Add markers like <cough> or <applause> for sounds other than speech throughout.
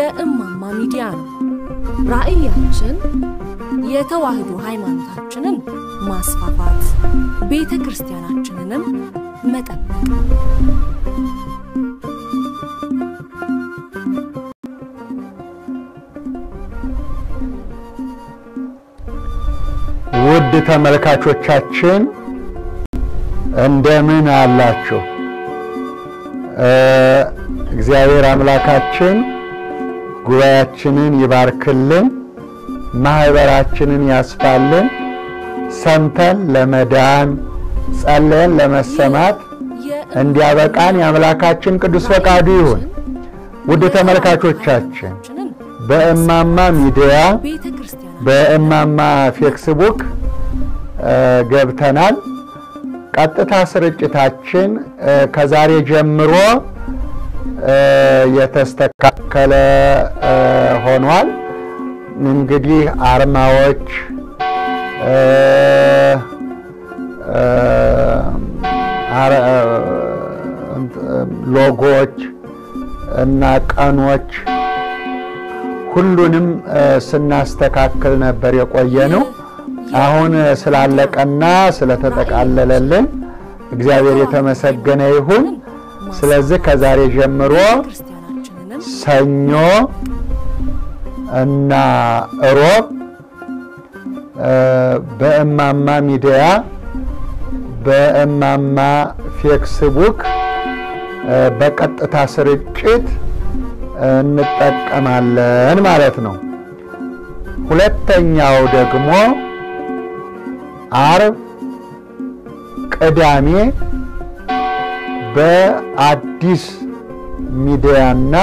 የእማማ ሚዲያ ነው። ራዕያችን የተዋህዶ ሃይማኖታችንን ማስፋፋት፣ ቤተ ክርስቲያናችንንም መጠበቅ ውድ ተመልካቾቻችን እንደምን አላችሁ? እግዚአብሔር አምላካችን ጉባኤያችንን ይባርክልን፣ ማህበራችንን ያስፋልን፣ ሰምተን ለመዳን ጸለየን ለመሰማት እንዲያበቃን የአምላካችን ቅዱስ ፈቃዱ ይሁን። ውድ ተመልካቾቻችን በእማማ ሚዲያ በእማማ ፌክስቡክ ገብተናል። ቀጥታ ስርጭታችን ከዛሬ ጀምሮ የተስተካከለ ሆኗል። እንግዲህ አርማዎች፣ ሎጎዎች እና ቀኖች ሁሉንም ስናስተካክል ነበር የቆየ ነው። አሁን ስላለቀና ስለተጠቃለለልን እግዚአብሔር የተመሰገነ ይሁን። ስለዚህ ከዛሬ ጀምሮ ሰኞ እና እሮብ በእማማ ሚዲያ በእማማ ፌክስቡክ በቀጥታ ስርጭት እንጠቀማለን ማለት ነው። ሁለተኛው ደግሞ አርብ፣ ቅዳሜ በአዲስ ሚዲያና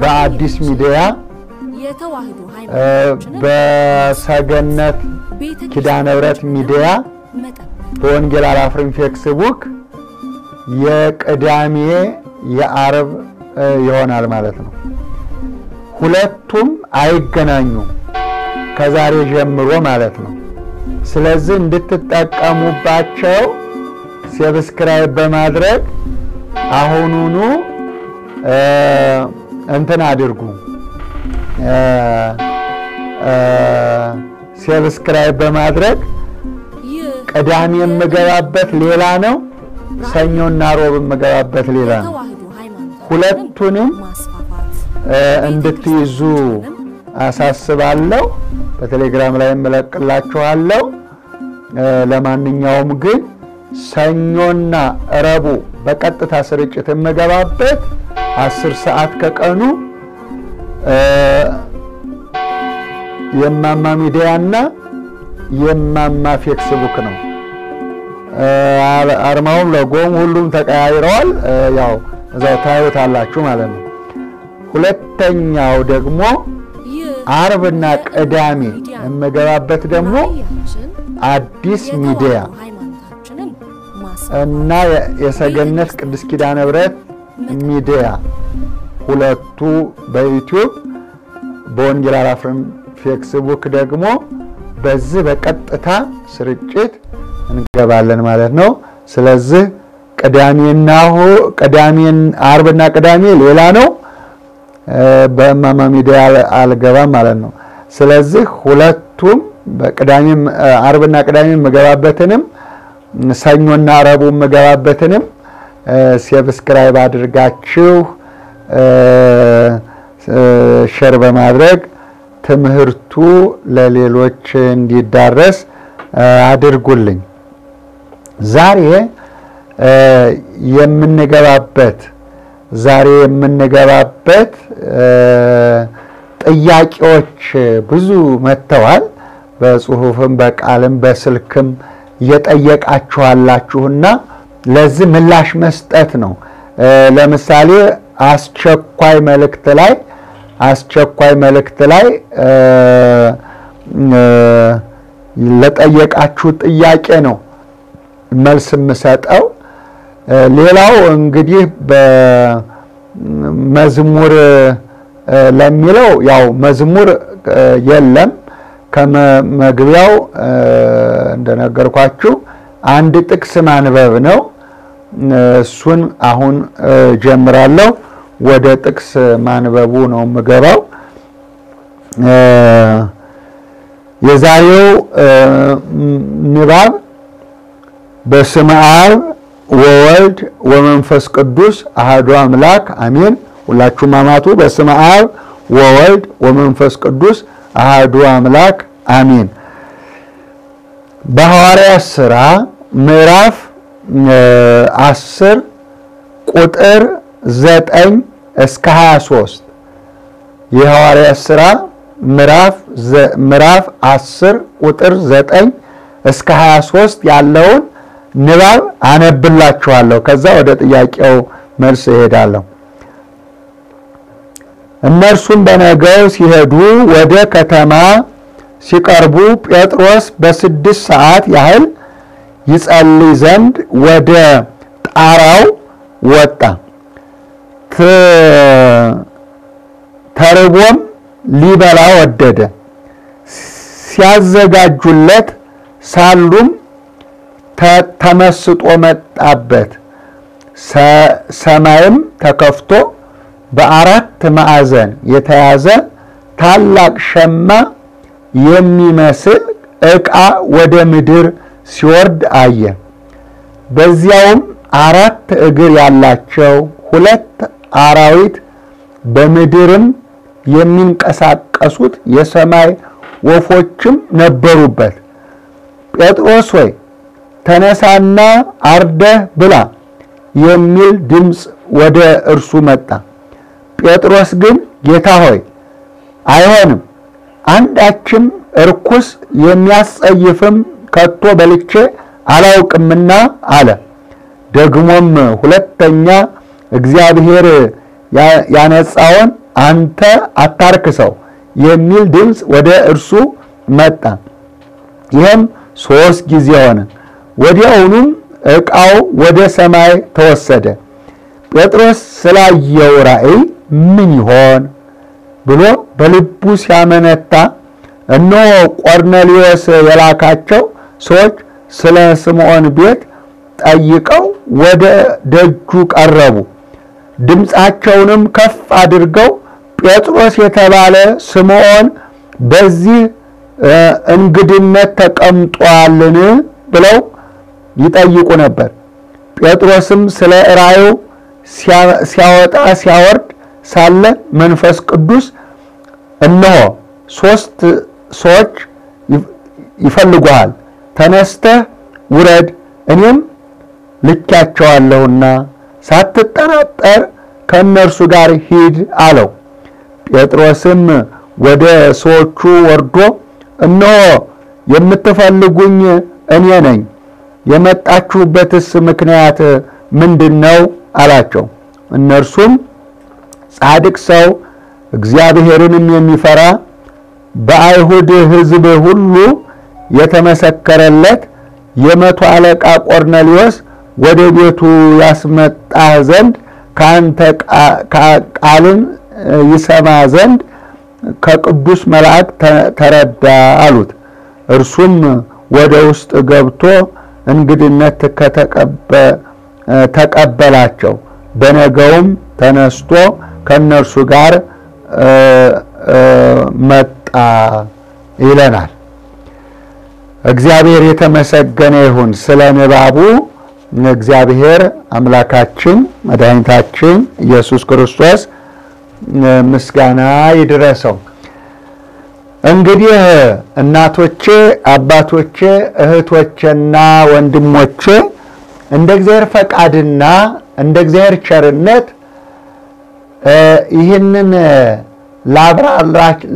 በአዲስ ሚዲያ በሰገነት ኪዳነ ምሕረት ሚዲያ በወንጌል አላፍርም ፌክስቡክ የቅዳሜ የአርብ ይሆናል ማለት ነው። ሁለቱም አይገናኙም ከዛሬ ጀምሮ ማለት ነው። ስለዚህ እንድትጠቀሙባቸው subscribe በማድረግ አሁኑኑ እንትን አድርጉ። subscribe በማድረግ ቅዳሜ የምገባበት ሌላ ነው፣ ሰኞና ሮብ የምገባበት ሌላ ነው። ሁለቱንም እንድትይዙ አሳስባለሁ። በቴሌግራም ላይ እመለቅላችኋለሁ። ለማንኛውም ግን ሰኞና ረቡ በቀጥታ ስርጭት የምገባበት አስር ሰዓት ከቀኑ የማማ ሚዲያና የማማ ፌክስቡክ ነው። አርማውም ሎጎውም ሁሉም ተቀያይረዋል። ያው እዛው ታዩታላችሁ ማለት ነው። ሁለተኛው ደግሞ አርብና ቅዳሜ የምገባበት ደግሞ አዲስ ሚዲያ እና የሰገነት ቅዱስ ኪዳነ ምሕረት ሚዲያ ሁለቱ በዩቲዩብ በወንጌል አላፍርም ፌክስቡክ ደግሞ በዚህ በቀጥታ ስርጭት እንገባለን ማለት ነው። ስለዚህ ቅዳሜና አርብና ቅዳሜ ሌላ ነው። በእማማ ሚዲያ አልገባም ማለት ነው። ስለዚህ ሁለቱም በቅዳሜም አርብና ቅዳሜ የምገባበትንም ሰኞና ረቡ የምገባበትንም subscribe አድርጋችሁ share በማድረግ ትምህርቱ ለሌሎች እንዲዳረስ አድርጉልኝ። ዛሬ የምንገባበት ዛሬ የምንገባበት ጥያቄዎች ብዙ መጥተዋል። በጽሁፍም በቃልም በስልክም እየጠየቃችኋላችሁና ለዚህ ምላሽ መስጠት ነው። ለምሳሌ አስቸኳይ መልእክት ላይ አስቸኳይ መልእክት ላይ ለጠየቃችሁ ጥያቄ ነው መልስ የምሰጠው። ሌላው እንግዲህ በመዝሙር ለሚለው ያው መዝሙር የለም። ከመግቢያው እንደነገርኳችሁ አንድ ጥቅስ ማንበብ ነው። እሱን አሁን ጀምራለሁ። ወደ ጥቅስ ማንበቡ ነው የምገባው። የዛሬው ንባብ በስመ አብ ወወልድ ወመንፈስ ቅዱስ አሐዱ አምላክ አሜን። ሁላችሁም አማቱ። በስመ አብ ወወልድ ወመንፈስ ቅዱስ አሐዱ አምላክ አሜን። በሐዋርያት ሥራ ምዕራፍ አስር ቁጥር ዘጠኝ እስከ 23 የሐዋርያት ሥራ ምዕራፍ 10 ቁጥር 9 እስከ 23 ያለውን ንባብ አነብላችኋለሁ። ከዛ ወደ ጥያቄው መልስ እሄዳለሁ። እነርሱም በነገው ሲሄዱ ወደ ከተማ ሲቀርቡ ጴጥሮስ በስድስት ሰዓት ያህል ይጸልይ ዘንድ ወደ ጣራው ወጣ። ተርቦም ሊበላ ወደደ። ሲያዘጋጁለት ሳሉም ተመስጦ መጣበት። ሰማይም ተከፍቶ በአራት ማዕዘን የተያዘ ታላቅ ሸማ የሚመስል ዕቃ ወደ ምድር ሲወርድ አየ። በዚያውም አራት እግር ያላቸው ሁለት አራዊት በምድርም የሚንቀሳቀሱት የሰማይ ወፎችም ነበሩበት። ጴጥሮስ ሆይ ተነሳና አርደህ ብላ የሚል ድምፅ ወደ እርሱ መጣ። ጴጥሮስ ግን ጌታ ሆይ አይሆንም፣ አንዳችም እርኩስ የሚያስጸይፍም ከቶ በልቼ አላውቅምና አለ። ደግሞም ሁለተኛ እግዚአብሔር ያነጻውን አንተ አታርክሰው የሚል ድምፅ ወደ እርሱ መጣ። ይህም ሦስት ጊዜ ሆነ። ወዲያውኑም ዕቃው ወደ ሰማይ ተወሰደ። ጴጥሮስ ስላየው ራእይ ምን ይሆን ብሎ በልቡ ሲያመነታ እነሆ ቆርኔሌዎስ የላካቸው ሰዎች ስለ ስምዖን ቤት ጠይቀው ወደ ደጁ ቀረቡ። ድምፃቸውንም ከፍ አድርገው ጴጥሮስ የተባለ ስምዖን በዚህ እንግድነት ተቀምጧልን ብለው ይጠይቁ ነበር። ጴጥሮስም ስለ ራእዩ ሲያወጣ ሲያወርድ ሳለ መንፈስ ቅዱስ እነሆ ሦስት ሰዎች ይፈልጉሃል፣ ተነስተህ ውረድ፣ እኔም ልኬያቸዋለሁና ሳትጠራጠር ከእነርሱ ጋር ሂድ አለው። ጴጥሮስም ወደ ሰዎቹ ወርዶ እነሆ የምትፈልጉኝ እኔ ነኝ፣ የመጣችሁበትስ ምክንያት ምንድን ነው አላቸው። እነርሱም ጻድቅ ሰው እግዚአብሔርንም የሚፈራ በአይሁድ ሕዝብ ሁሉ የተመሰከረለት የመቶ አለቃ ቆርኔሌዎስ ወደ ቤቱ ያስመጣህ ዘንድ ከአንተ ቃልን ይሰማ ዘንድ ከቅዱስ መልአክ ተረዳ አሉት። እርሱም ወደ ውስጥ ገብቶ እንግድነት ተቀበላቸው። በነገውም ተነስቶ ከእነርሱ ጋር መጣ ይለናል። እግዚአብሔር የተመሰገነ ይሁን። ስለ ንባቡ እግዚአብሔር አምላካችን መድኃኒታችን ኢየሱስ ክርስቶስ ምስጋና ይድረሰው። እንግዲህ እናቶቼ፣ አባቶቼ፣ እህቶቼና ወንድሞቼ እንደ እግዚአብሔር ፈቃድና እንደ እግዚአብሔር ቸርነት ይህንን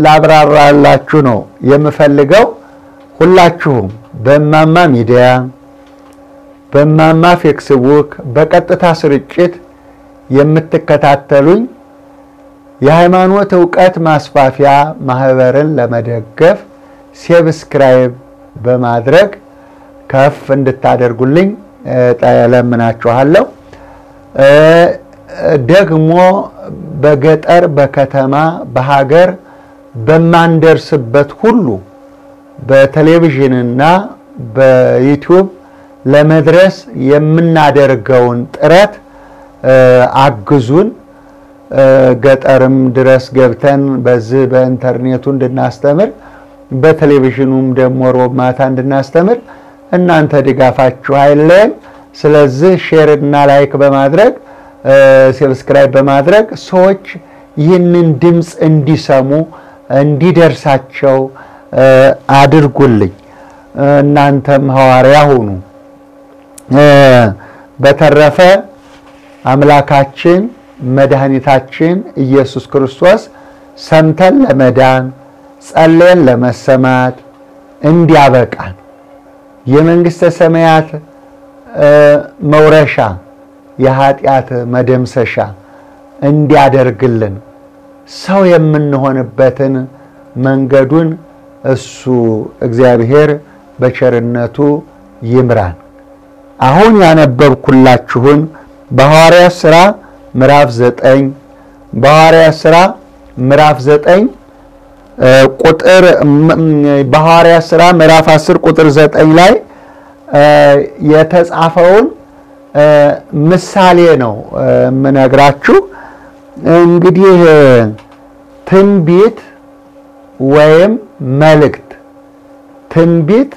ላብራራላችሁ ነው የምፈልገው። ሁላችሁም በእማማ ሚዲያ፣ በእማማ ፌክስቡክ በቀጥታ ስርጭት የምትከታተሉኝ የሃይማኖት እውቀት ማስፋፊያ ማህበርን ለመደገፍ subscribe በማድረግ ከፍ እንድታደርጉልኝ እለምናችኋለሁ። ደግሞ በገጠር በከተማ በሀገር በማንደርስበት ሁሉ በቴሌቪዥንና በዩቲዩብ ለመድረስ የምናደርገውን ጥረት አግዙን። ገጠርም ድረስ ገብተን በዚህ በኢንተርኔቱ እንድናስተምር በቴሌቪዥኑም ደግሞ ሮብ ማታ እንድናስተምር እናንተ ድጋፋችሁ አይለየን። ስለዚህ share እና like በማድረግ subscribe በማድረግ ሰዎች ይህንን ድምፅ እንዲሰሙ እንዲደርሳቸው አድርጉልኝ። እናንተም ሐዋርያ ሁኑ። በተረፈ አምላካችን መድኃኒታችን ኢየሱስ ክርስቶስ ሰምተን ለመዳን ጸልየን ለመሰማት እንዲያበቃን የመንግሥተ ሰማያት መውረሻ የኃጢአት መደምሰሻ እንዲያደርግልን ሰው የምንሆንበትን መንገዱን እሱ እግዚአብሔር በቸርነቱ ይምራን። አሁን ያነበብኩላችሁን በሐዋርያት ሥራ ምዕራፍ ዘጠኝ በሐዋርያት ሥራ ምዕራፍ ዘጠኝ ቁጥር በሐዋርያት ሥራ ምዕራፍ 10 ቁጥር ዘጠኝ ላይ የተጻፈውን ምሳሌ ነው የምነግራችሁ። እንግዲህ ትንቢት ወይም መልእክት ትንቢት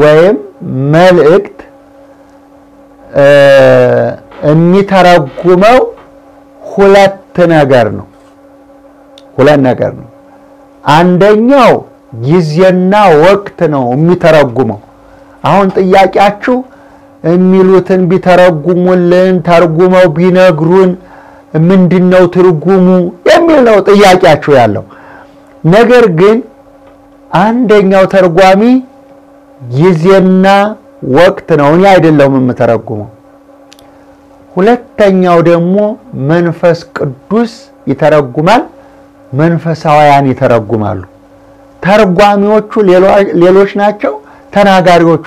ወይም መልእክት የሚተረጉመው ሁለት ነገር ነው። ሁለት ነገር ነው። አንደኛው ጊዜና ወቅት ነው የሚተረጉመው። አሁን ጥያቄያችሁ የሚሉትን ቢተረጉሙልን ተርጉመው ቢነግሩን ምንድን ነው ትርጉሙ የሚል ነው ጥያቄያችሁ ያለው። ነገር ግን አንደኛው ተርጓሚ ጊዜና ወቅት ነው፣ እኔ አይደለሁም የምተረጉመው። ሁለተኛው ደግሞ መንፈስ ቅዱስ ይተረጉማል፣ መንፈሳውያን ይተረጉማሉ። ተርጓሚዎቹ ሌሎች ናቸው፣ ተናጋሪዎቹ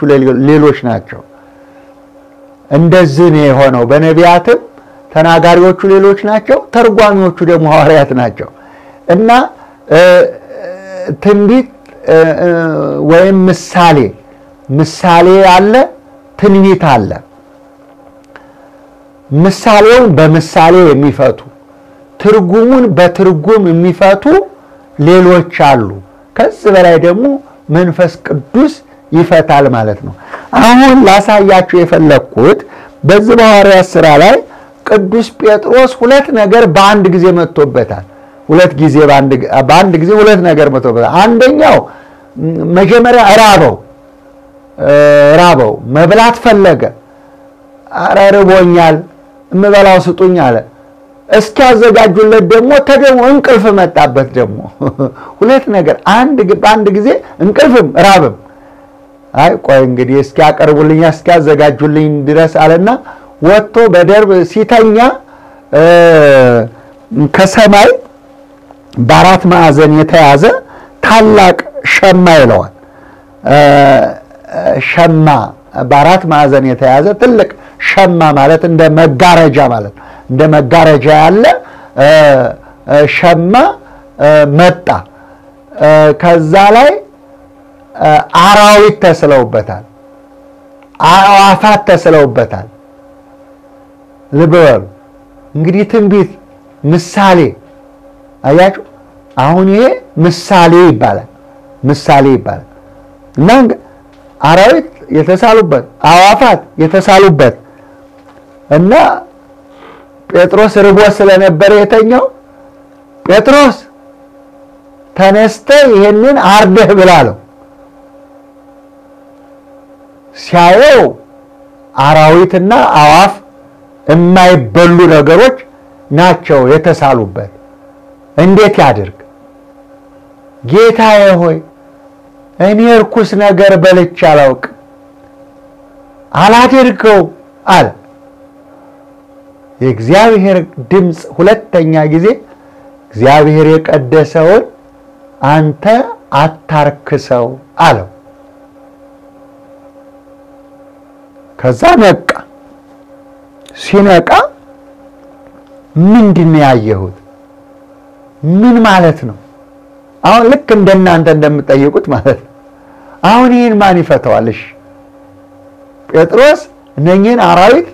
ሌሎች ናቸው። እንደዚህ ነው የሆነው። በነቢያትም ተናጋሪዎቹ ሌሎች ናቸው፣ ተርጓሚዎቹ ደግሞ ሐዋርያት ናቸው እና ትንቢት ወይም ምሳሌ ምሳሌ አለ፣ ትንቢት አለ። ምሳሌውን በምሳሌ የሚፈቱ ትርጉሙን በትርጉም የሚፈቱ ሌሎች አሉ። ከዚህ በላይ ደግሞ መንፈስ ቅዱስ ይፈታል ማለት ነው። አሁን ላሳያችሁ የፈለግኩት በዚህ በሐዋርያት ሥራ ላይ ቅዱስ ጴጥሮስ ሁለት ነገር በአንድ ጊዜ መጥቶበታል። ሁለት ጊዜ በአንድ ጊዜ ሁለት ነገር መጥቶበታል። አንደኛው መጀመሪያ ራበው ራበው መብላት ፈለገ። ኧረ ርቦኛል የምበላው ስጡኝ አለ። እስኪያዘጋጁለት ደግሞ ተደግሞ እንቅልፍ መጣበት። ደግሞ <laughs> ሁለት ነገር አንድ በአንድ ጊዜ እንቅልፍም ራብም። አይ ቆይ እንግዲህ እስኪያቀርቡልኝ እስኪያዘጋጁልኝ ድረስ አለና ወጥቶ በደርብ ሲተኛ ከሰማይ በአራት ማዕዘን የተያዘ ታላቅ ሸማ ይለዋል። ሸማ በአራት ማዕዘን የተያዘ ትልቅ ሸማ ማለት እንደ መጋረጃ ማለት እንደ መጋረጃ ያለ ሸማ መጣ። ከዛ ላይ አራዊት ተስለውበታል፣ አዕዋፋት ተስለውበታል። ልብ በሉ እንግዲህ ትንቢት ምሳሌ አያችሁ። አሁን ይሄ ምሳሌ ይባላል፣ ምሳሌ ይባላል እና አራዊት የተሳሉበት አዕዋፋት የተሳሉበት እና ጴጥሮስ ርቦ ስለነበረ የተኛው ጴጥሮስ ተነስተህ ይህንን አርደህ ብላ አለው። ሲያየው አራዊትና አዕዋፍ የማይበሉ ነገሮች ናቸው የተሳሉበት። እንዴት ያድርግ? ጌታዬ ሆይ እኔ እርኩስ ነገር በልቼ አላውቅም፣ አላደርገው አለ። የእግዚአብሔር ድምፅ ሁለተኛ ጊዜ እግዚአብሔር የቀደሰውን አንተ አታርክሰው አለው። ከዛ ነቃ። ሲነቃ ምንድን ያየሁት? ምን ማለት ነው? አሁን ልክ እንደናንተ እንደምጠይቁት ማለት ነው። አሁን ይህን ማን ይፈተዋል? እሺ ጴጥሮስ እነኝህን አራዊት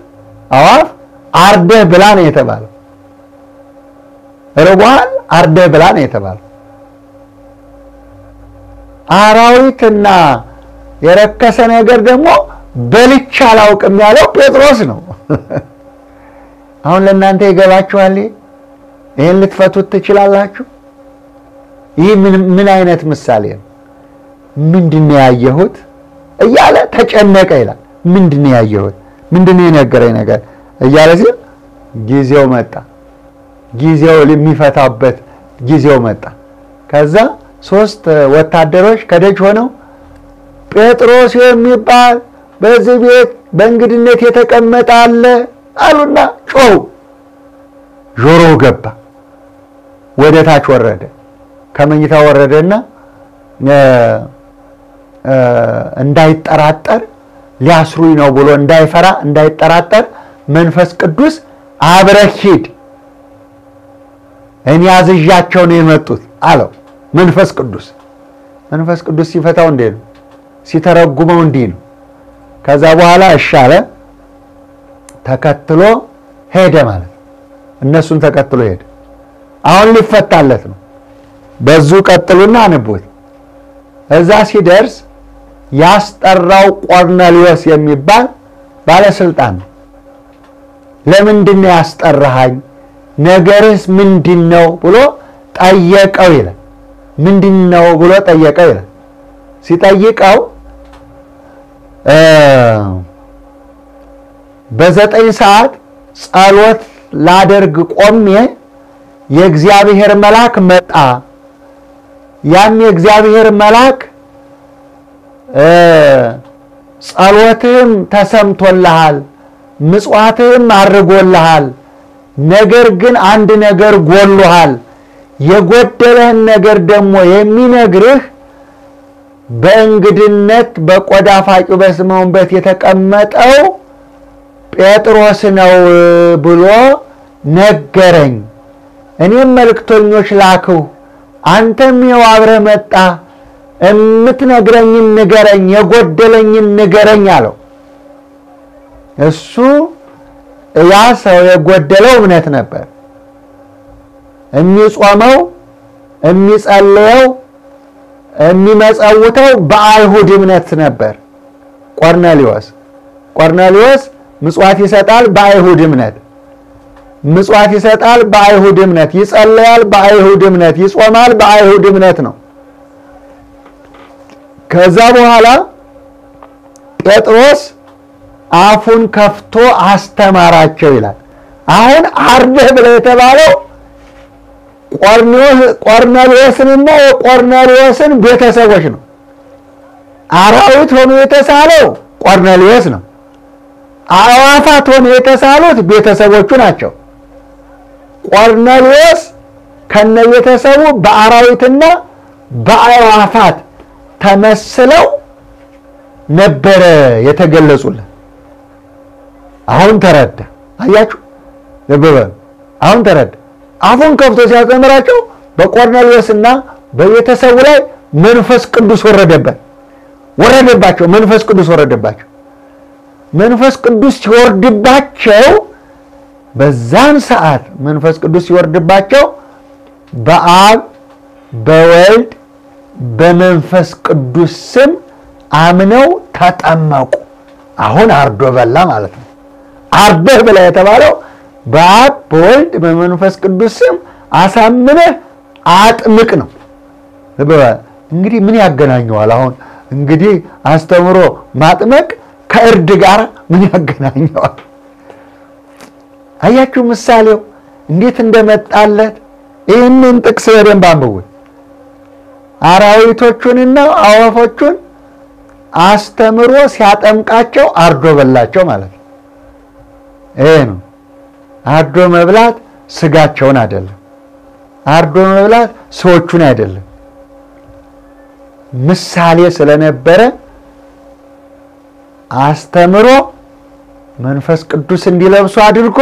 አዋፍ አርደህ ብላ ነው የተባለው። ርቦሃል አርደህ ብላ ነው የተባለው። አራዊትና የረከሰ ነገር ደግሞ በልቼ አላውቅም ያለው ጴጥሮስ ነው። <laughs> አሁን ለእናንተ ይገባችኋል? ይህን ልትፈቱት ትችላላችሁ? ይህ ምን አይነት ምሳሌ ነው? ምንድን ያየሁት እያለ ተጨነቀ ይላል። ምንድን ያየሁት? ምንድን የነገረኝ ነገር እያለ ሲል ጊዜው መጣ። ጊዜው የሚፈታበት ጊዜው መጣ። ከዛ ሶስት ወታደሮች ከደጅ ሆነው ጴጥሮስ የሚባል በዚህ ቤት በእንግድነት የተቀመጠ አለ አሉና ጮሁ። ጆሮው ገባ፣ ወደ ታች ወረደ። ከመኝታ ወረደና እንዳይጠራጠር ሊያስሩኝ ነው ብሎ እንዳይፈራ እንዳይጠራጠር መንፈስ ቅዱስ አብረህ ሂድ፣ እኔ አዝዣቸው ነው የመጡት አለው። መንፈስ ቅዱስ መንፈስ ቅዱስ ሲፈታው እንዴ ነው ሲተረጉመው እንዲህ ነው። ከዛ በኋላ እሺ አለ። ተከትሎ ሄደ ማለት እነሱን ተከትሎ ሄደ። አሁን ሊፈታለት ነው። በዙ ቀጥሉና አንቡት። እዛ ሲደርስ ያስጠራው ቆርኔሌዎስ የሚባል ባለስልጣን ነው። ለምንድን ነው ያስጠራሃኝ? ነገርስ ምንድን ነው ብሎ ጠየቀው ይላል። ምንድን ነው ብሎ ጠየቀው ይላል። ሲጠይቀው በዘጠኝ ሰዓት ጸሎት ላደርግ ቆሜ የእግዚአብሔር መልአክ መጣ። ያም የእግዚአብሔር መልአክ ጸሎትህም ተሰምቶልሃል፣ ምጽዋትህም አድርጎልሃል። ነገር ግን አንድ ነገር ጎሎሃል። የጎደለህን ነገር ደግሞ የሚነግርህ በእንግድነት በቆዳ ፋቂው በስምዖን ቤት የተቀመጠው ጴጥሮስ ነው ብሎ ነገረኝ። እኔም መልእክተኞች ላክሁ፣ አንተም ይኸው አብረህ መጣ። የምትነግረኝን ንገረኝ፣ የጎደለኝን ንገረኝ አለው። እሱ ያ ሰው የጎደለው እምነት ነበር። የሚጾመው የሚጸልየው የሚመጸውተው በአይሁድ እምነት ነበር። ቆርኔሌዎስ ቆርኔሌዎስ ምጽዋት ይሰጣል በአይሁድ እምነት ምጽዋት ይሰጣል በአይሁድ እምነት፣ ይጸለያል በአይሁድ እምነት፣ ይጾማል በአይሁድ እምነት ነው። ከዛ በኋላ ጴጥሮስ አፉን ከፍቶ አስተማራቸው ይላል። አሁን አርደህ ብለው የተባለው ቆርኔሌዎስንና የቆርኔሌዎስን ቤተሰቦች ነው። አራዊት ሆኖ የተሳለው ቆርኔሌዎስ ነው። አዕዋፋት ሆኖ የተሳሉት ቤተሰቦቹ ናቸው። ቆርኔሌዎስ ከነቤተሰቡ በአራዊትና በአዕዋፋት ተመስለው ነበረ የተገለጹልን። አሁን ተረዳ። አያችሁ፣ በሉ። አሁን ተረዳ። አፉን ከፍቶ ሲያስተምራቸው በቆርኔሌዎስና በቤተሰቡ ላይ መንፈስ ቅዱስ ወረደበት ወረደባቸው። መንፈስ ቅዱስ ወረደባቸው። መንፈስ ቅዱስ ሲወርድባቸው በዛን ሰዓት መንፈስ ቅዱስ ሲወርድባቸው በአብ በወልድ በመንፈስ ቅዱስ ስም አምነው ተጠመቁ። አሁን አርዶ በላ ማለት ነው። አርደህ ብላ የተባለው በአብ በወልድ በመንፈስ ቅዱስ ስም አሳምነህ አጥምቅ ነው። እንግዲህ ምን ያገናኘዋል? አሁን እንግዲህ አስተምሮ ማጥመቅ ከእርድ ጋር ምን ያገናኘዋል? አያችሁ ምሳሌው እንዴት እንደመጣለት። ይህንን ጥቅስ በደንብ አንብቡት። አራዊቶቹንና አዋፎቹን አስተምሮ ሲያጠምቃቸው አርዶ በላቸው ማለት ነው። ይሄ ነው አርዶ መብላት ስጋቸውን አይደለም። አርዶ መብላት ሰዎቹን አይደለም። ምሳሌ ስለነበረ አስተምሮ መንፈስ ቅዱስ እንዲለብሱ አድርጎ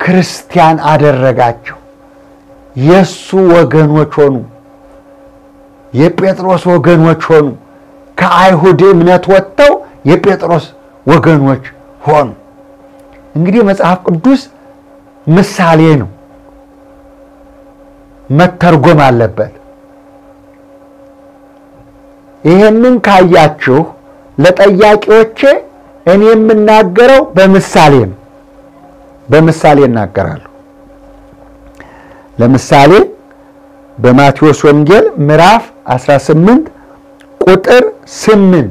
ክርስቲያን አደረጋቸው። የእሱ ወገኖች ሆኑ። የጴጥሮስ ወገኖች ሆኑ። ከአይሁድ እምነት ወጥተው የጴጥሮስ ወገኖች ሆኑ። እንግዲህ መጽሐፍ ቅዱስ ምሳሌ ነው፣ መተርጎም አለበት። ይህንን ካያችሁ ለጠያቂዎቼ እኔ የምናገረው በምሳሌ ነው። በምሳሌ እናገራለሁ። ለምሳሌ በማቴዎስ ወንጌል ምዕራፍ 18 ቁጥር 8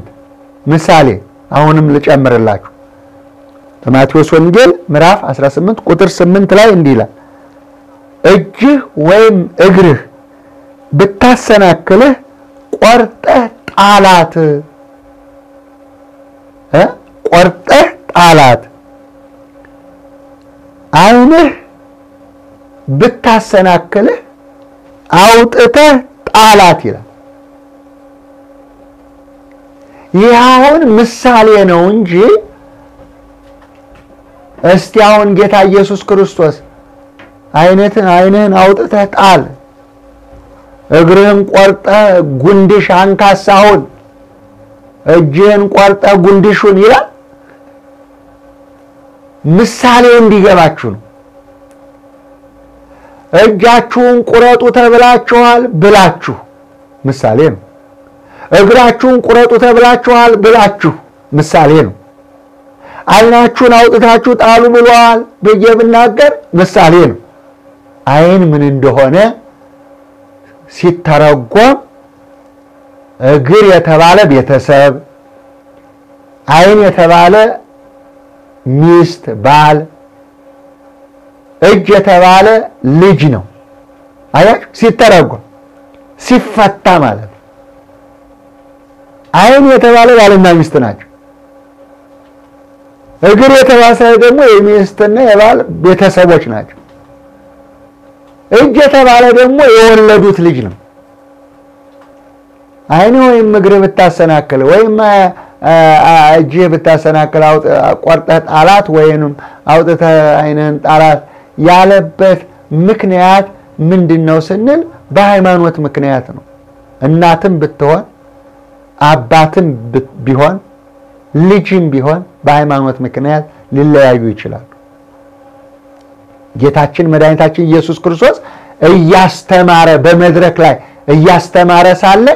ምሳሌ አሁንም ልጨምርላችሁ። በማቴዎስ ወንጌል ምዕራፍ 18 ቁጥር 8 ላይ እንዲህ ይላል፣ እጅህ ወይም እግርህ ብታሰናክልህ ቆርጠህ ጣላት እ ቆርጠህ ጣላት። ዓይንህ ብታሰናክልህ አውጥተህ ጣላት ይላል። ይህ አሁን ምሳሌ ነው እንጂ እስቲ አሁን ጌታ ኢየሱስ ክርስቶስ ዓይንህን ዓይንህን አውጥተህ ጣል፣ እግርህን ቆርጠህ ጉንድሽ አንካሳሁን፣ እጅህን ቆርጠህ ጉንድሹን ይላል። ምሳሌው እንዲገባችሁ ነው። እጃችሁን ቁረጡ ተብላችኋል ብላችሁ ምሳሌ ነው። እግራችሁን ቁረጡ ተብላችኋል ብላችሁ ምሳሌ ነው። ዓይናችሁን አውጥታችሁ ጣሉ ብለዋል ብዬ ብናገር ምሳሌ ነው። ዓይን ምን እንደሆነ ሲተረጎም እግር የተባለ ቤተሰብ፣ ዓይን የተባለ ሚስት፣ ባል፣ እጅ የተባለ ልጅ ነው። አያችሁ ሲተረጎም ሲፈታ ማለት ነው። ዓይን የተባለ ባልና ሚስት ናቸው። እግር የተባለ ደግሞ የሚስትና የባል ቤተሰቦች ናቸው። እጅ የተባለ ደግሞ የወለዱት ልጅ ነው። ዓይን ወይም እግር ብታሰናክል ወይም እጅህ ብታሰናክል ቆርጠህ ጣላት ወይም አውጥተህ ዓይንህን ጣላት ያለበት ምክንያት ምንድን ነው ስንል በሃይማኖት ምክንያት ነው። እናትም ብትሆን አባትም ቢሆን ልጅም ቢሆን በሃይማኖት ምክንያት ሊለያዩ ይችላሉ። ጌታችን መድኃኒታችን ኢየሱስ ክርስቶስ እያስተማረ በመድረክ ላይ እያስተማረ ሳለ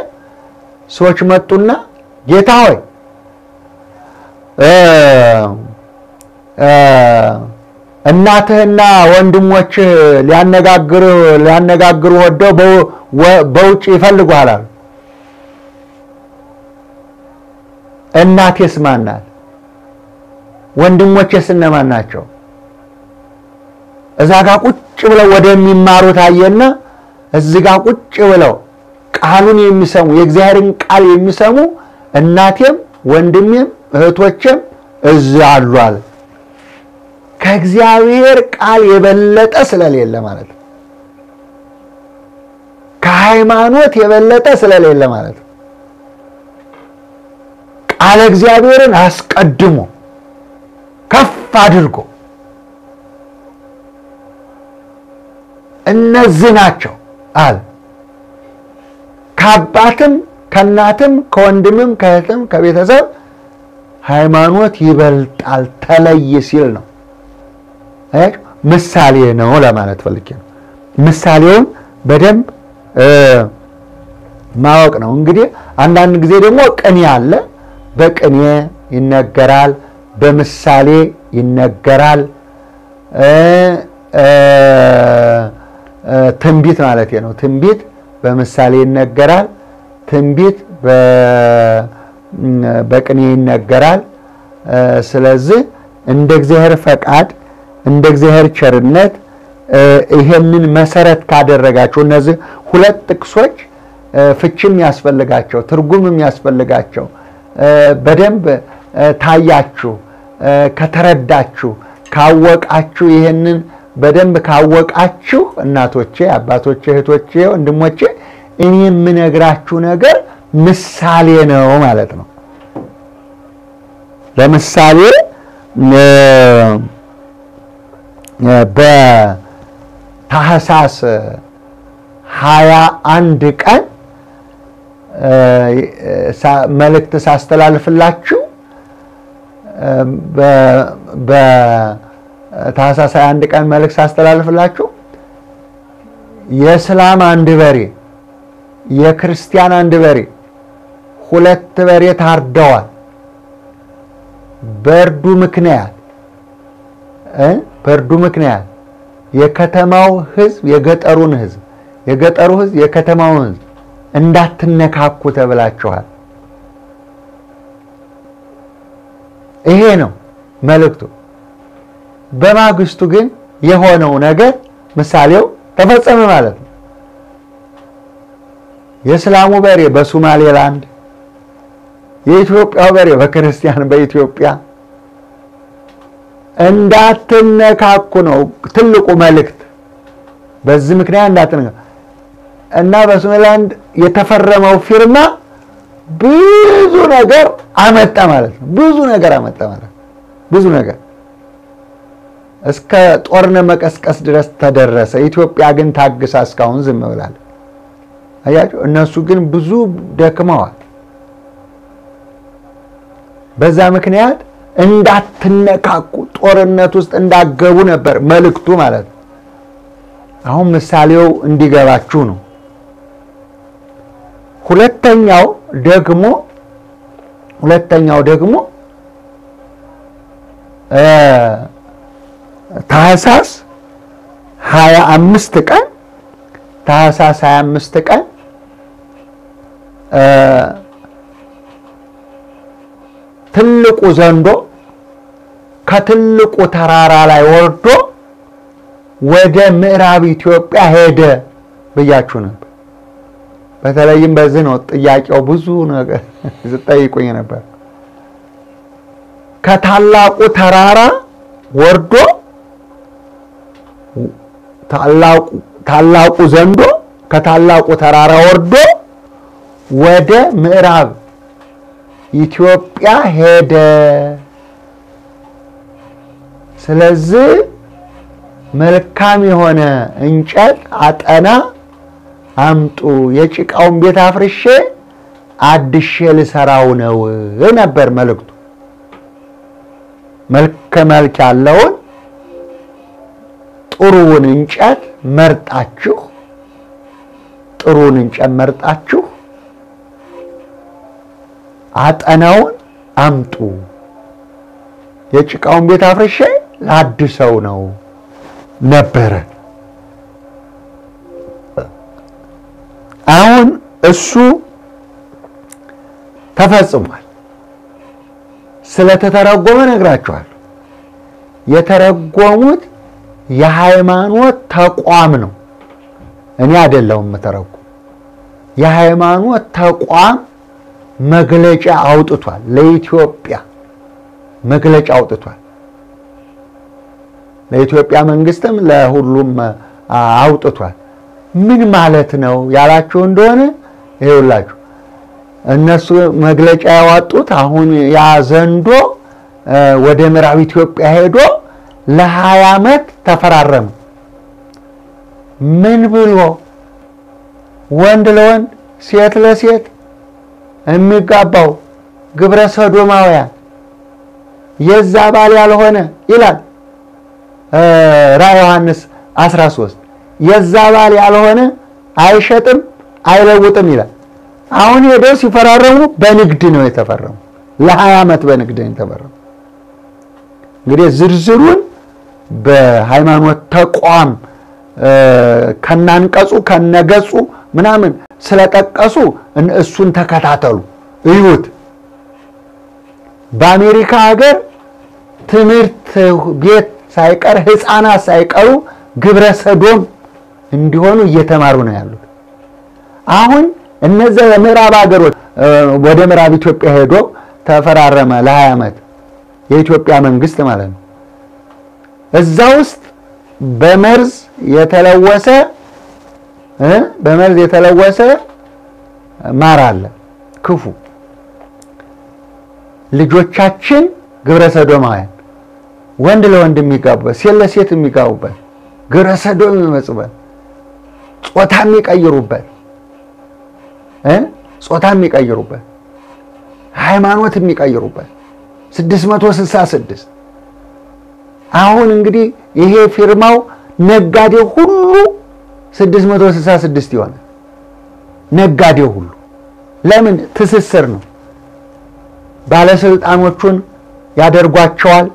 ሰዎች መጡና ጌታ ሆይ እናትህና ወንድሞችህ ሊያነጋግሩ ወደው በውጭ ይፈልጉሃል አሉ። እናቴስ ማን ናት? ወንድሞቼስ እነማን ናቸው? እዛ ጋ ቁጭ ብለው ወደሚማሩት አየና እዚህ ጋ ቁጭ ብለው ቃሉን የሚሰሙ የእግዚአብሔርን ቃል የሚሰሙ እናቴም ወንድሜም እህቶቼም እዚህ አሉ ከእግዚአብሔር ቃል የበለጠ ስለሌለ ማለት ነው። ከሃይማኖት የበለጠ ስለሌለ ማለት ነው። ቃለ እግዚአብሔርን አስቀድሞ ከፍ አድርጎ እነዚህ ናቸው አለ። ከአባትም ከእናትም ከወንድምም ከእህትም ከቤተሰብ ሃይማኖት ይበልጣል ተለይ ሲል ነው። ምሳሌ ነው ለማለት ፈልጌ ነው። ምሳሌውን በደንብ ማወቅ ነው። እንግዲህ አንዳንድ ጊዜ ደግሞ ቅኔ አለ። በቅኔ ይነገራል፣ በምሳሌ ይነገራል። ትንቢት ማለት ነው። ትንቢት በምሳሌ ይነገራል። ትንቢት በቅኔ ይነገራል። ስለዚህ እንደ እግዚአብሔር ፈቃድ እንደ እግዚአብሔር ቸርነት ይሄንን መሰረት ካደረጋቸው እነዚህ ሁለት ጥቅሶች ፍችም ያስፈልጋቸው ትርጉምም ያስፈልጋቸው በደንብ ታያችሁ፣ ከተረዳችሁ፣ ካወቃችሁ ይሄንን በደንብ ካወቃችሁ እናቶቼ፣ አባቶቼ፣ እህቶቼ፣ ወንድሞቼ እኔ የምነግራችሁ ነገር ምሳሌ ነው ማለት ነው። ለምሳሌ በታህሳስ ሀያ አንድ ቀን መልእክት ሳስተላልፍላችሁ በታህሳስ 21 ቀን መልእክት ሳስተላልፍላችሁ የእስላም አንድ በሬ የክርስቲያን አንድ በሬ ሁለት በሬ ታርደዋል። በእርዱ ምክንያት በእርዱ ምክንያት የከተማው ሕዝብ የገጠሩን ሕዝብ የገጠሩ ሕዝብ የከተማውን ሕዝብ እንዳትነካኩ ተብላችኋል። ይሄ ነው መልእክቱ። በማግስቱ ግን የሆነው ነገር ምሳሌው ተፈጸመ ማለት ነው። የእስላሙ በሬ በሶማሌላንድ፣ የኢትዮጵያው በሬ በክርስቲያን በኢትዮጵያ እንዳትነካኩ ነው ትልቁ መልእክት። በዚህ ምክንያት እንዳትነካ እና በሶማሌላንድ የተፈረመው ፊርማ ብዙ ነገር አመጣ ማለት ነው። ብዙ ነገር አመጣ ማለት ነው። ብዙ ነገር እስከ ጦርነት መቀስቀስ ድረስ ተደረሰ። ኢትዮጵያ ግን ታግሳ እስካሁን ዝም ብላለች። አያችሁ፣ እነሱ ግን ብዙ ደክመዋል። በዛ ምክንያት እንዳትነካኩ ጦርነት ውስጥ እንዳገቡ ነበር መልእክቱ ማለት ነው። አሁን ምሳሌው እንዲገባችሁ ነው። ሁለተኛው ደግሞ ሁለተኛው ደግሞ ታህሳስ ሀያ አምስት ቀን ታህሳስ ሀያ አምስት ቀን ትልቁ ዘንዶ ከትልቁ ተራራ ላይ ወርዶ ወደ ምዕራብ ኢትዮጵያ ሄደ ብያችሁ ነበር። በተለይም በዚህ ነው ጥያቄው ብዙ ነገር ስጠይቁኝ ነበር። ከታላቁ ተራራ ወርዶ ታላቁ ዘንዶ ከታላቁ ተራራ ወርዶ ወደ ምዕራብ ኢትዮጵያ ሄደ። ስለዚህ መልካም የሆነ እንጨት አጠና አምጡ፣ የጭቃውን ቤት አፍርሼ አድሼ ልሰራው ነው ነበር መልእክቱ። መልከ መልክ ያለውን ጥሩውን እንጨት መርጣችሁ ጥሩውን እንጨት መርጣችሁ አጠናውን አምጡ፣ የጭቃውን ቤት አፍርሼ ላድሰው ነው ነበረ። አሁን እሱ ተፈጽሟል። ስለተተረጎመ ነግራችኋል። የተረጎሙት የሃይማኖት ተቋም ነው። እኔ አይደለሁም የምተረጉም። የሃይማኖት ተቋም መግለጫ አውጥቷል። ለኢትዮጵያ መግለጫ አውጥቷል። ለኢትዮጵያ መንግስትም ለሁሉም አውጥቷል። ምን ማለት ነው ያላችሁ እንደሆነ ይኸውላችሁ። እነሱ መግለጫ ያወጡት አሁን ያ ዘንዶ ወደ ምዕራብ ኢትዮጵያ ሄዶ ለሀያ ዓመት ተፈራረሙ። ምን ብሎ? ወንድ ለወንድ ሴት ለሴት የሚጋባው ግብረ ሰዶማውያን። የዛ ባል ያልሆነ ይላል ራዕየ ዮሐንስ 13 የዛ ባል ያልሆነ አይሸጥም አይለውጥም ይላል። አሁን ሄደው ሲፈራረሙ በንግድ ነው የተፈረሙ። ለሀያ ዓመት በንግድ ነው የተፈረሙ። እንግዲህ ዝርዝሩን በሃይማኖት ተቋም ከናንቀጹ ከነገጹ ምናምን ስለጠቀሱ እሱን ተከታተሉ፣ እዩት። በአሜሪካ ሀገር ትምህርት ቤት ሳይቀር ሕፃናት ሳይቀሩ ግብረ ሰዶም እንዲሆኑ እየተማሩ ነው ያሉት። አሁን እነዚያ የምዕራብ ሀገሮች ወደ ምዕራብ ኢትዮጵያ ሄዶ ተፈራረመ ለ20 ዓመት የኢትዮጵያ መንግስት ማለት ነው። እዛ ውስጥ በመርዝ የተለወሰ በመርዝ የተለወሰ ማር አለ ክፉ ልጆቻችን ግብረ ሰዶማውያን ወንድ ለወንድ የሚጋቡበት ሴት ለሴት የሚጋቡበት ግብረ ሰዶም የሚመጽበት ጾታ የሚቀይሩበት ጾታ የሚቀይሩበት ሃይማኖት የሚቀይሩበት 666 አሁን እንግዲህ ይሄ ፊርማው ነጋዴው ሁሉ 666 ይሆናል። ነጋዴው ሁሉ ለምን ትስስር ነው። ባለስልጣኖቹን ያደርጓቸዋል፣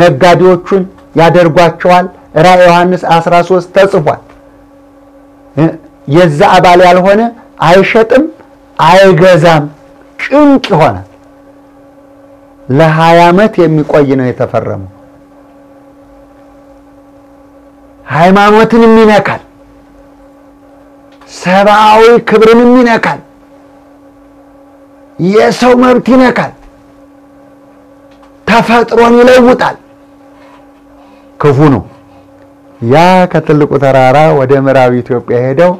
ነጋዴዎቹን ያደርጓቸዋል። ራዕየ ዮሐንስ 13 ተጽፏል። የዛ አባል ያልሆነ አይሸጥም፣ አይገዛም፣ ጭንቅ ይሆናል። ለሀያ ዓመት የሚቆይ ነው የተፈረመው። ሃይማኖትንም ይነካል፣ ሰብአዊ ክብርንም ይነካል፣ የሰው መብት ይነካል፣ ተፈጥሮን ይለውጣል። ክፉ ነው። ያ ከትልቁ ተራራ ወደ ምዕራብ ኢትዮጵያ ሄደው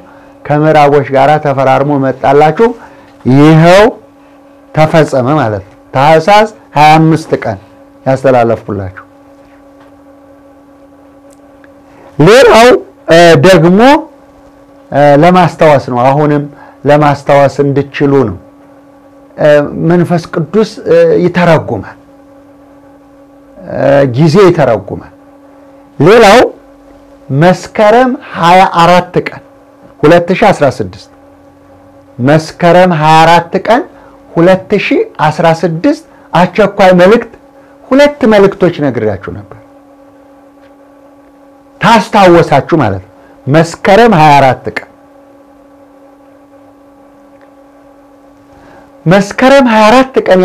ከምዕራቦች ጋር ተፈራርሞ መጣላችሁ። ይኸው ተፈጸመ ማለት ነው። ታኅሳስ 25 ቀን ያስተላለፍኩላችሁ። ሌላው ደግሞ ለማስታወስ ነው። አሁንም ለማስታወስ እንድችሉ ነው። መንፈስ ቅዱስ ይተረጉማል፣ ጊዜ ይተረጉማል። ሌላው መስከረም 24 ቀን 2016 መስከረም 24 ቀን 2016 አስቸኳይ መልእክት ሁለት መልእክቶች ነግሬያችሁ ነበር። ታስታወሳችሁ ማለት ነው። መስከረም 24 ቀን መስከረም 24 ቀን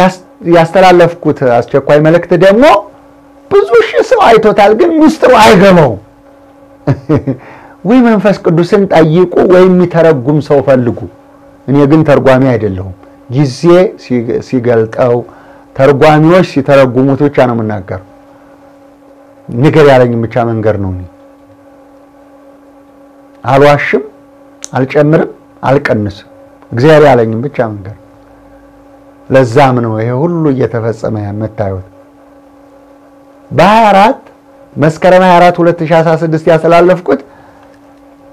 ያስተላለፍኩት አስቸኳይ መልእክት ደግሞ ብዙ ሺህ ሰው አይቶታል፣ ግን ምስጢሩ አይገባውም። ወይ መንፈስ ቅዱስን ጠይቁ ወይም የሚተረጉም ሰው ፈልጉ። እኔ ግን ተርጓሚ አይደለሁም። ጊዜ ሲገልጠው ተርጓሚዎች ሲተረጉሙት ብቻ ነው የምናገረው። ንገር ያለኝም ብቻ መንገር ነው። እኔ አልዋሽም፣ አልጨምርም፣ አልቀንስም። እግዚአብሔር ያለኝም ብቻ መንገር። ለዛም ነው ይሄ ሁሉ እየተፈጸመ የምታዩት። በ24 መስከረም 24 2016 ያስተላለፍኩት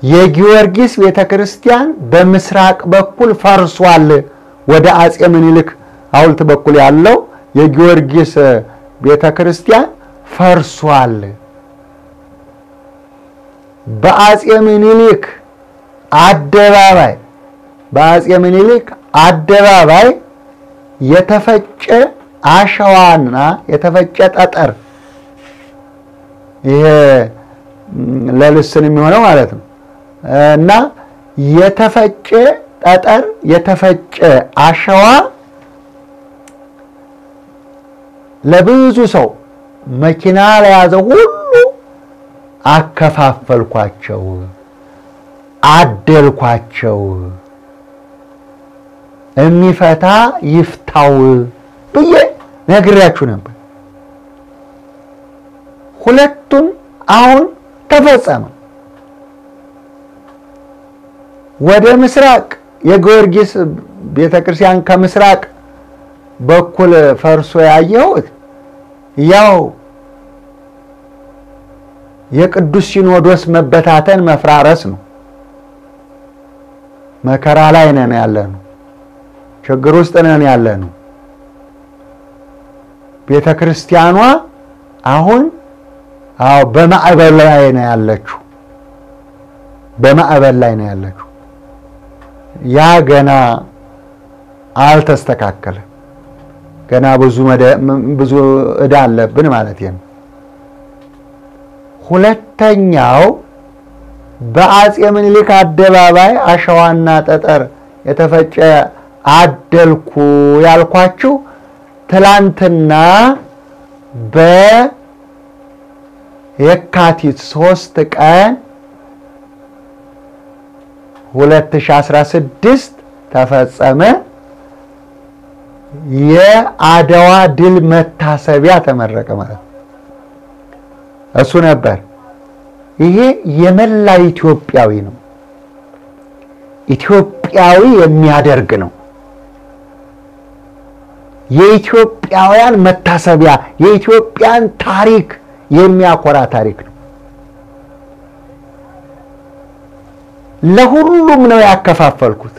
የጊዮርጊስ ቤተ ክርስቲያን በምስራቅ በኩል ፈርሷል። ወደ አጼ ምኒልክ ሐውልት በኩል ያለው የጊዮርጊስ ቤተ ክርስቲያን ፈርሷል። በአጼ ምኒልክ አደባባይ በአጼ ምኒልክ አደባባይ የተፈጨ አሸዋና የተፈጨ ጠጠር ይሄ ለልስን የሚሆነው ማለት ነው እና የተፈጨ ጠጠር የተፈጨ አሸዋ ለብዙ ሰው መኪና ለያዘው ሁሉ አከፋፈልኳቸው፣ አደልኳቸው። የሚፈታ ይፍታው ብዬ ነግሬያችሁ ነበር። ሁለቱም አሁን ተፈጸመ። ወደ ምስራቅ የጊዮርጊስ ቤተክርስቲያን ከምስራቅ በኩል ፈርሶ ያየሁት ያው የቅዱስ ሲኖዶስ መበታተን መፍራረስ ነው። መከራ ላይ ነን ያለ ነው። ችግር ውስጥ ነን ያለ ነው። ቤተ ክርስቲያኗ አሁን አዎ በማዕበል ላይ ነው ያለችው። በማዕበል ላይ ነው ያለችው። ያ ገና አልተስተካከለም። ገና ብዙ ብዙ ዕዳ አለብን ማለት ነው። ሁለተኛው በአጼ ምኒልክ አደባባይ አሸዋና ጠጠር የተፈጨ አደልኩ ያልኳችሁ ትላንትና በየካቲት ሶስት ቀን 2016 ተፈጸመ። የአድዋ ድል መታሰቢያ ተመረቀ ማለት ነው። እሱ ነበር። ይሄ የመላ ኢትዮጵያዊ ነው። ኢትዮጵያዊ የሚያደርግ ነው። የኢትዮጵያውያን መታሰቢያ፣ የኢትዮጵያን ታሪክ የሚያኮራ ታሪክ ነው። ለሁሉም ነው ያከፋፈልኩት፣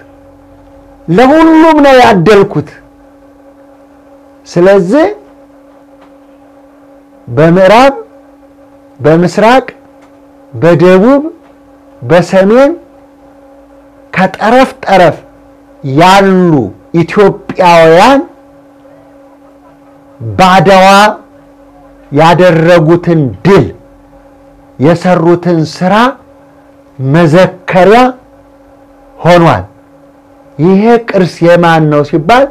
ለሁሉም ነው ያደልኩት። ስለዚህ በምዕራብ፣ በምስራቅ፣ በደቡብ፣ በሰሜን ከጠረፍ ጠረፍ ያሉ ኢትዮጵያውያን ባድዋ ያደረጉትን ድል የሰሩትን ስራ መዘከሪያ ሆኗል። ይሄ ቅርስ የማን ነው ሲባል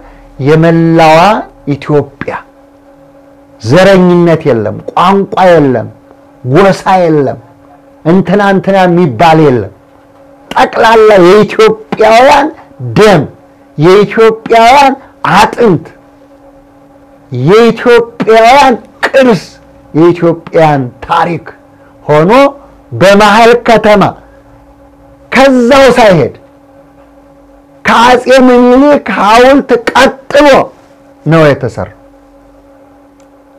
የመላዋ ኢትዮጵያ። ዘረኝነት የለም፣ ቋንቋ የለም፣ ጎሳ የለም፣ እንትና እንትና የሚባል የለም። ጠቅላላ የኢትዮጵያውያን ደም፣ የኢትዮጵያውያን አጥንት፣ የኢትዮጵያውያን ቅርስ፣ የኢትዮጵያን ታሪክ ሆኖ በመሀል ከተማ ከዛው ሳይሄድ ከአፄ ምኒልክ ሐውልት ቀጥሎ ነው የተሰራው።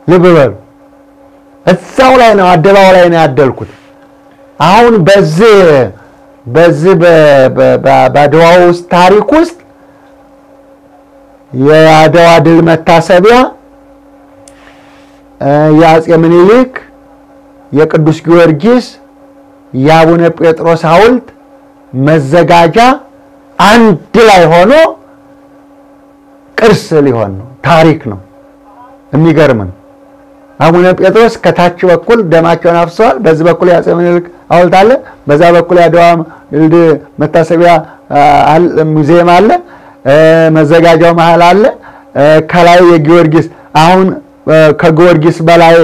ልብ በሉ። እዛው ላይ ነው አደባባይ ላይ ነው ያደልኩት። አሁን በዚህ በዚህ በአድዋ ውስጥ ታሪክ ውስጥ የአድዋ ድል መታሰቢያ የአፄ ምኒልክ የቅዱስ ጊዮርጊስ የአቡነ ጴጥሮስ ሐውልት መዘጋጃ አንድ ላይ ሆኖ ቅርስ ሊሆን ነው። ታሪክ ነው። የሚገርም ነው። አቡነ ጴጥሮስ ከታች በኩል ደማቸውን አፍሰዋል። በዚህ በኩል የአፄ ምኒልክ ሐውልት አለ። በዛ በኩል የአድዋ ድል መታሰቢያ ሙዚየም አለ። መዘጋጃው መሀል አለ። ከላይ የጊዮርጊስ አሁን ከጊዮርጊስ በላይ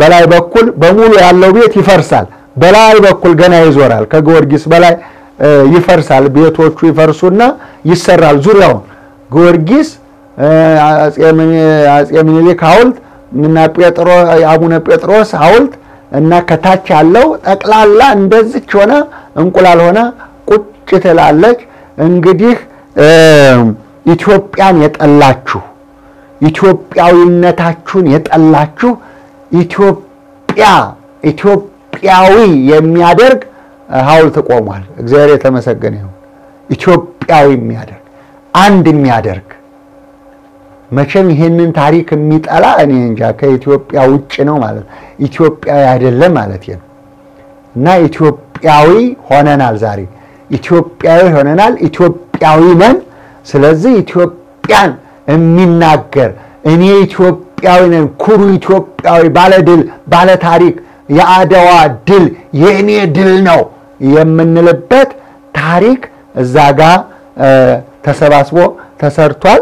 በላይ በኩል በሙሉ ያለው ቤት ይፈርሳል። በላይ በኩል ገና ይዞራል። ከጊዮርጊስ በላይ ይፈርሳል። ቤቶቹ ይፈርሱና ይሰራል። ዙሪያውን ጊዮርጊስ አፄ ምኒልክ ሐውልት እና አቡነ ጴጥሮስ ሐውልት እና ከታች ያለው ጠቅላላ እንደዚች ሆነ እንቁላል ሆነ ቁጭ ትላለች። እንግዲህ ኢትዮጵያን የጠላችሁ ኢትዮጵያዊነታችሁን የጠላችሁ ኢትዮጵያ ኢትዮጵያዊ የሚያደርግ ሐውልት ቆሟል። እግዚአብሔር የተመሰገነ ይሁን። ኢትዮጵያዊ የሚያደርግ አንድ የሚያደርግ መቼም ይሄንን ታሪክ የሚጠላ እኔ እንጃ ከኢትዮጵያ ውጭ ነው ማለት ኢትዮጵያዊ አይደለም ማለት ነው። እና ኢትዮጵያዊ ሆነናል። ዛሬ ኢትዮጵያዊ ሆነናል። ኢትዮጵያዊ ነን። ስለዚህ ኢትዮጵያን የሚናገር እኔ ኢትዮጵያዊ ነን፣ ኩሩ ኢትዮጵያዊ፣ ባለድል፣ ባለታሪክ፣ የአድዋ ድል የእኔ ድል ነው የምንልበት ታሪክ እዛ ጋ ተሰባስቦ ተሰርቷል።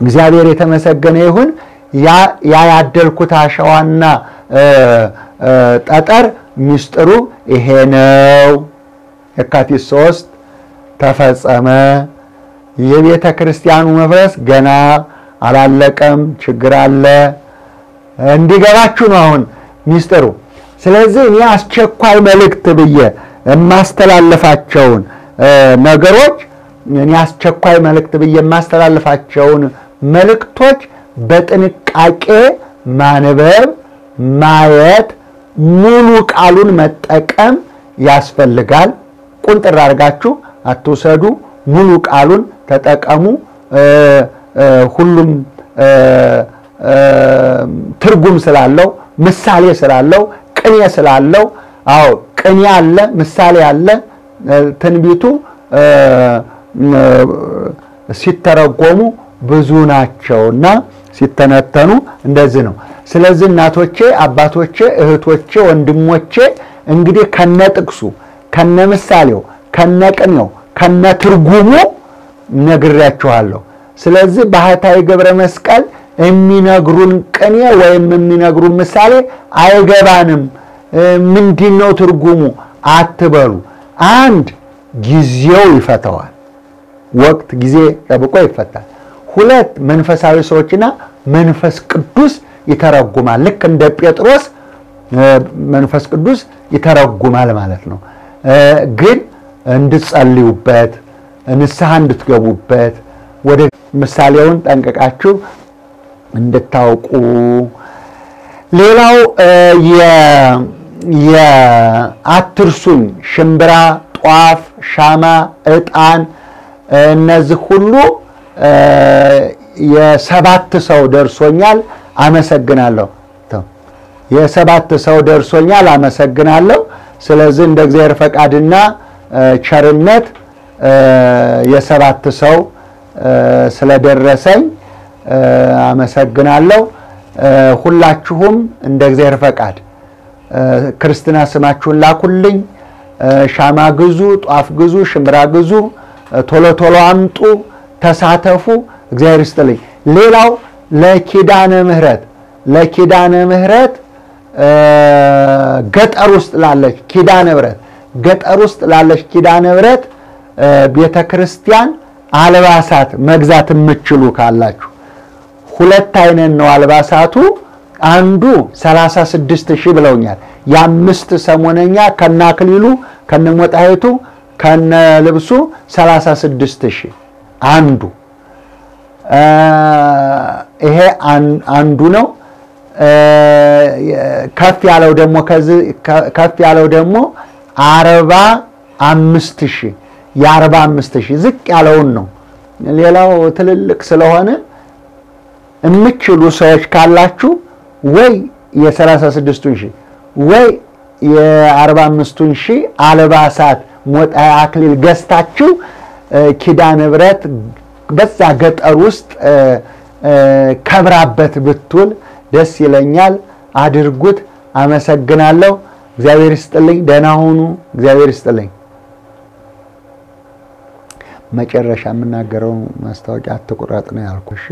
እግዚአብሔር የተመሰገነ ይሁን። ያ ያደልኩት አሸዋና ጠጠር ሚስጥሩ ይሄ ነው። የካቲት ሶስት ተፈጸመ። የቤተ ክርስቲያኑ መፍረስ ገና አላለቀም፣ ችግር አለ። እንዲገባችሁ ነው አሁን ሚስጥሩ። ስለዚህ እኔ አስቸኳይ መልእክት ብዬ የማስተላልፋቸውን ነገሮች እኔ አስቸኳይ መልእክት ብዬ የማስተላልፋቸውን መልእክቶች በጥንቃቄ ማንበብ፣ ማየት፣ ሙሉ ቃሉን መጠቀም ያስፈልጋል። ቁንጥር አድርጋችሁ አትውሰዱ። ሙሉ ቃሉን ተጠቀሙ። ሁሉም ትርጉም ስላለው ምሳሌ ስላለው ቅኔ ስላለው፣ አዎ ቅኔ አለ፣ ምሳሌ አለ። ትንቢቱ ሲተረጎሙ ብዙ ናቸውና ሲተነተኑ እንደዚህ ነው። ስለዚህ እናቶቼ፣ አባቶቼ፣ እህቶቼ፣ ወንድሞቼ እንግዲህ ከነ ጥቅሱ ከነ ምሳሌው ከነ ቅኔው ከነ ትርጉሙ ነግሬያችኋለሁ። ስለዚህ ባህታዊ ገብረ መስቀል የሚነግሩን ቅኔ ወይም የሚነግሩን ምሳሌ አይገባንም፣ ምንድን ነው ትርጉሙ አትበሉ። አንድ ጊዜው ይፈተዋል። ወቅት ጊዜ ጠብቆ ይፈታል። ሁለት መንፈሳዊ ሰዎችና መንፈስ ቅዱስ ይተረጉማል። ልክ እንደ ጴጥሮስ መንፈስ ቅዱስ ይተረጉማል ማለት ነው። ግን እንድትጸልዩበት፣ ንስሐ እንድትገቡበት፣ ወደ ምሳሌውን ጠንቅቃችሁ እንድታውቁ ሌላው የአትርሱኝ ሽምብራ፣ ጧፍ፣ ሻማ፣ ዕጣን እነዚህ ሁሉ የሰባት ሰው ደርሶኛል፣ አመሰግናለሁ። የሰባት ሰው ደርሶኛል፣ አመሰግናለሁ። ስለዚህ እንደ እግዚአብሔር ፈቃድና ቸርነት የሰባት ሰው ስለደረሰኝ አመሰግናለሁ። ሁላችሁም እንደ እግዚአብሔር ፈቃድ ክርስትና ስማችሁን ላኩልኝ። ሻማ ግዙ፣ ጧፍ ግዙ፣ ሽምብራ ግዙ፣ ቶሎ ቶሎ አምጡ፣ ተሳተፉ። እግዚአብሔር ይስጥልኝ። ሌላው ለኪዳነ ምሕረት ለኪዳነ ምሕረት ገጠር ውስጥ ላለች ኪዳነ ምሕረት ገጠር ውስጥ ላለች ኪዳነ ምሕረት ቤተ ክርስቲያን አልባሳት መግዛት የምትችሉ ካላችሁ ሁለት አይነት ነው አልባሳቱ። አንዱ 36 ሺህ ብለውኛል። የአምስት ሰሞነኛ ከናክሊሉ ከነሞጣይቱ ከነ ልብሱ 36 ሺህ አንዱ ይሄ አንዱ ነው። ከፍ ያለው ደግሞ ከዚህ ከፍ ያለው ደግሞ አርባ አምስት ሺህ የአርባ አምስት ሺህ ዝቅ ያለውን ነው። ሌላው ትልልቅ ስለሆነ የምችሉ ሰዎች ካላችሁ ወይ የሰላሳ ስድስቱን ሺህ ወይ የአርባ አምስቱን ሺህ አልባሳት ሞጣያ አክሊል ገዝታችሁ ኪዳነ ምሕረት በዛ ገጠር ውስጥ ከብራበት ብትውል ደስ ይለኛል። አድርጉት። አመሰግናለሁ። እግዚአብሔር ይስጥልኝ። ደህና ሁኑ። እግዚአብሔር ይስጥልኝ። መጨረሻ የምናገረው ማስታወቂያ አትቁረጥ ነው ያልኩሽ።